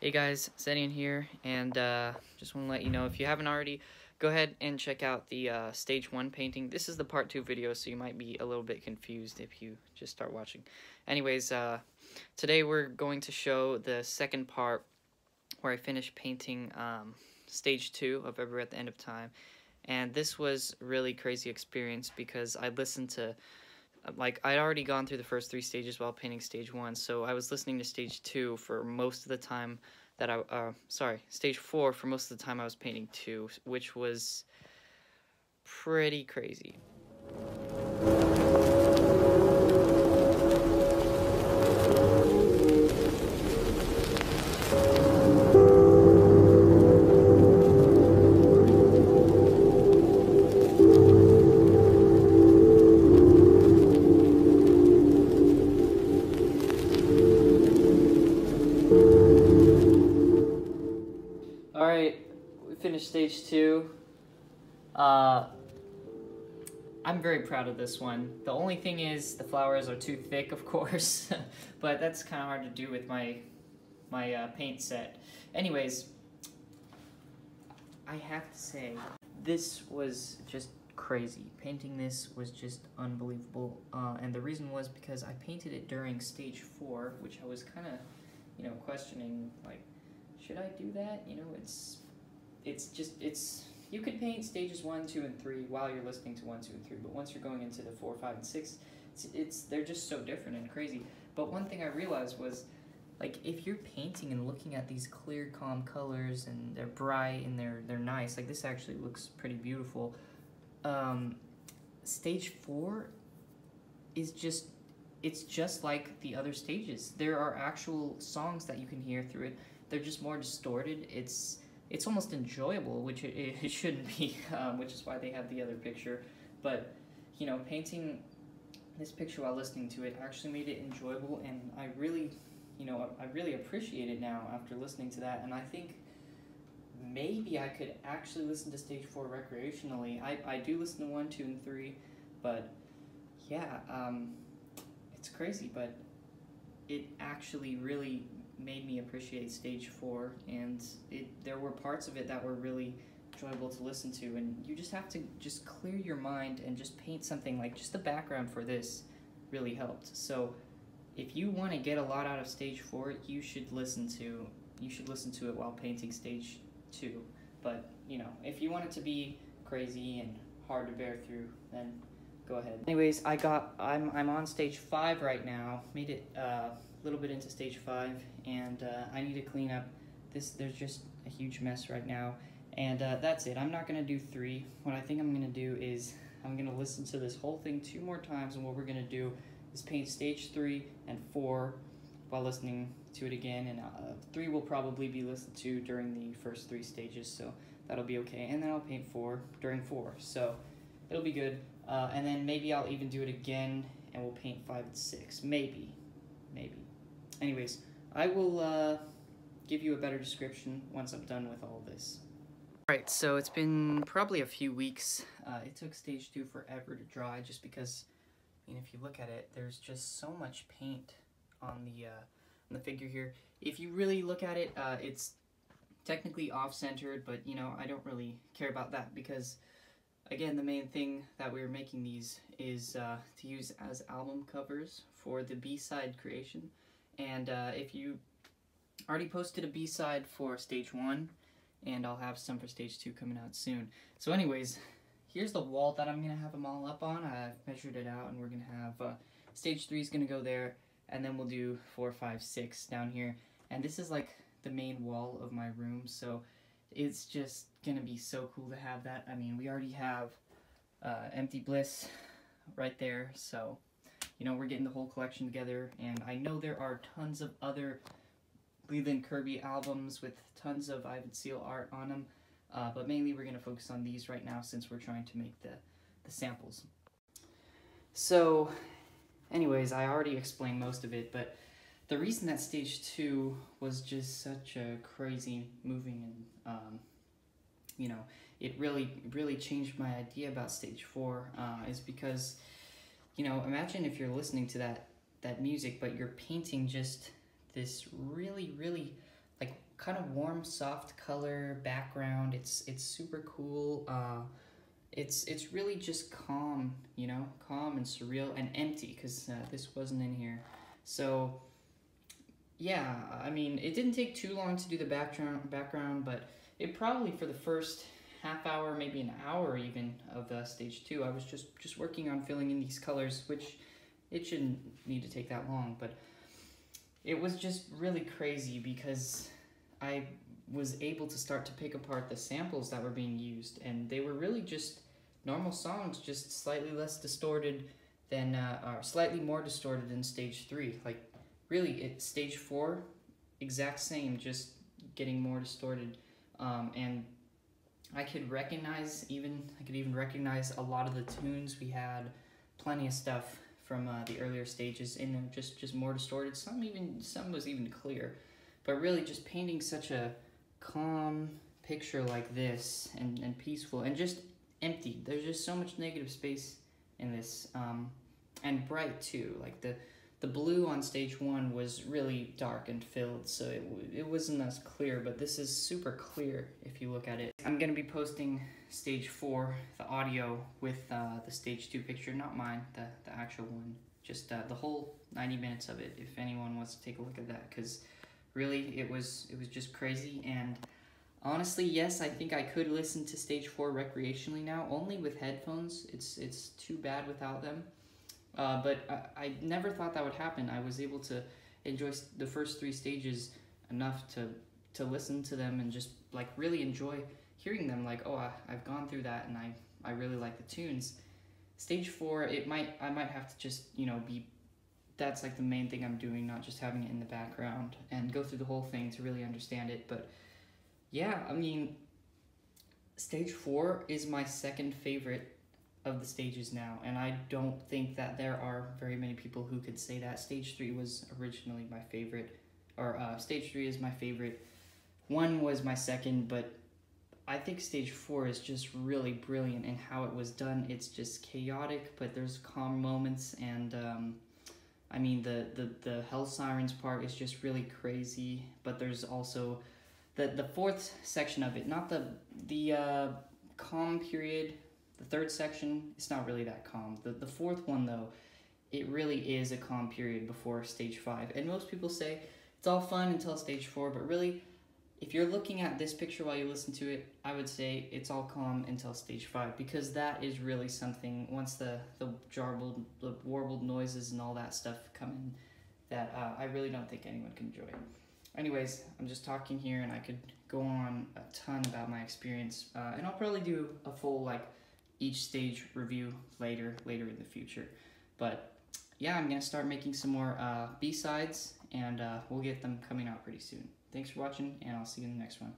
Hey guys, Zedian here, and uh, just want to let you know if you haven't already, go ahead and check out the uh, stage one painting. This is the part two video, so you might be a little bit confused if you just start watching. Anyways, uh, today we're going to show the second part where I finished painting um, stage two of Everywhere at the End of Time, and this was really crazy experience because I listened to like I'd already gone through the first three stages while painting stage one, so I was listening to stage two for most of the time that I, uh, sorry, stage four for most of the time I was painting two, which was pretty crazy. Alright, we finished stage two. Uh, I'm very proud of this one. The only thing is the flowers are too thick, of course, but that's kind of hard to do with my my uh, paint set. Anyways, I have to say, this was just crazy. Painting this was just unbelievable, uh, and the reason was because I painted it during stage four, which I was kind of, you know, questioning, like, should I do that? You know, it's it's just it's you could paint stages one, two, and three while you're listening to one, two, and three, but once you're going into the four, five, and six, it's, it's they're just so different and crazy. But one thing I realized was like if you're painting and looking at these clear calm colors and they're bright and they're they're nice like this actually looks pretty beautiful um, stage four is just it's just like the other stages there are actual songs that you can hear through it they're just more distorted. It's it's almost enjoyable which it, it shouldn't be um, which is why they have the other picture. But you know painting this picture while listening to it actually made it enjoyable and i really you know, I really appreciate it now after listening to that, and I think maybe I could actually listen to Stage 4 recreationally. I, I do listen to 1, 2, and 3, but yeah, um, it's crazy, but it actually really made me appreciate Stage 4, and it there were parts of it that were really enjoyable to listen to, and you just have to just clear your mind and just paint something like just the background for this really helped. So if you want to get a lot out of stage four, you should listen to you should listen to it while painting stage two. But you know, if you want it to be crazy and hard to bear through, then go ahead. Anyways, I got I'm I'm on stage five right now. Made it uh, a little bit into stage five, and uh, I need to clean up this. There's just a huge mess right now, and uh, that's it. I'm not gonna do three. What I think I'm gonna do is I'm gonna listen to this whole thing two more times, and what we're gonna do is paint stage three and four while listening to it again, and uh, three will probably be listened to during the first three stages, so that'll be okay. And then I'll paint four during four, so it'll be good. Uh, and then maybe I'll even do it again, and we'll paint five and six, maybe, maybe. Anyways, I will uh, give you a better description once I'm done with all this. Alright, so it's been probably a few weeks. Uh, it took stage two forever to dry just because and if you look at it, there's just so much paint on the uh, on the figure here. If you really look at it, uh, it's technically off-centered, but you know I don't really care about that because again the main thing that we are making these is uh, to use as album covers for the B-side creation. And uh, if you already posted a B-side for stage one, and I'll have some for stage two coming out soon. So anyways, here's the wall that I'm to have them all up on. I've measured it out, and we're to have uh, stage three is to go there, and then we'll do four, five, six down here. And this is like the main wall of my room, so it's just to be so cool to have that. I mean, we already have uh, Empty Bliss right there, so, you know, we're getting the whole collection together, and I know there are tons of other Leyland Kirby albums with tons of Ivan Seal art on them, uh, but mainly we're to focus on these right now since we're trying to make the, the samples. So, anyways, I already explained most of it, but the reason that stage two was just such a crazy moving and, um, you know, it really, really changed my idea about stage four uh, is because, you know, imagine if you're listening to that, that music, but you're painting just this really, really like kind of warm, soft color background. It's it's super cool. Uh, it's it's really just calm, you know, calm and surreal and empty because uh, this wasn't in here. So yeah, I mean, it didn't take too long to do the background background, but it probably for the first half hour, maybe an hour even of uh, stage two, I was just just working on filling in these colors, which it shouldn't need to take that long, but it was just really crazy because I was able to start to pick apart the samples that were being used, and they were really just normal songs, just slightly less distorted than, uh, or slightly more distorted than stage three. Like, really, it stage four, exact same, just getting more distorted, um, and I could recognize even I could even recognize a lot of the tunes we had, plenty of stuff from uh, the earlier stages in just just more distorted. Some even some was even clear, but really just painting such a calm picture like this and, and peaceful and just empty. There's just so much negative space in this um, and bright too. Like the the blue on stage one was really dark and filled, so it, it wasn't as clear, but this is super clear if you look at it. I'm gonna be posting stage four, the audio with uh, the stage two picture, not mine, the, the actual one, just uh, the whole 90 minutes of it, if anyone wants to take a look at that, because really it was, it was just crazy, and honestly, yes, I think I could listen to stage four recreationally now, only with headphones, it's, it's too bad without them. Uh, but I, I never thought that would happen. I was able to enjoy the first three stages enough to to listen to them and just like really enjoy hearing them. Like, oh, I, I've gone through that and I I really like the tunes. Stage four, it might I might have to just you know be that's like the main thing I'm doing, not just having it in the background and go through the whole thing to really understand it. But yeah, I mean, stage four is my second favorite of the stages now, and I don't think that there are very many people who could say that. Stage 3 was originally my favorite, or uh, Stage 3 is my favorite. 1 was my second, but I think Stage 4 is just really brilliant in how it was done. It's just chaotic, but there's calm moments, and um, I mean, the, the, the Hell Sirens part is just really crazy, but there's also the, the fourth section of it, not the, the uh, calm period the third section, it's not really that calm. The, the fourth one, though, it really is a calm period before stage five. And most people say it's all fun until stage four, but really, if you're looking at this picture while you listen to it, I would say it's all calm until stage five because that is really something. Once the the jarbled, the warbled noises and all that stuff come in, that uh, I really don't think anyone can enjoy. Anyways, I'm just talking here, and I could go on a ton about my experience, uh, and I'll probably do a full like each stage review later later in the future. But yeah, I'm gonna start making some more uh, B-sides and uh, we'll get them coming out pretty soon. Thanks for watching and I'll see you in the next one.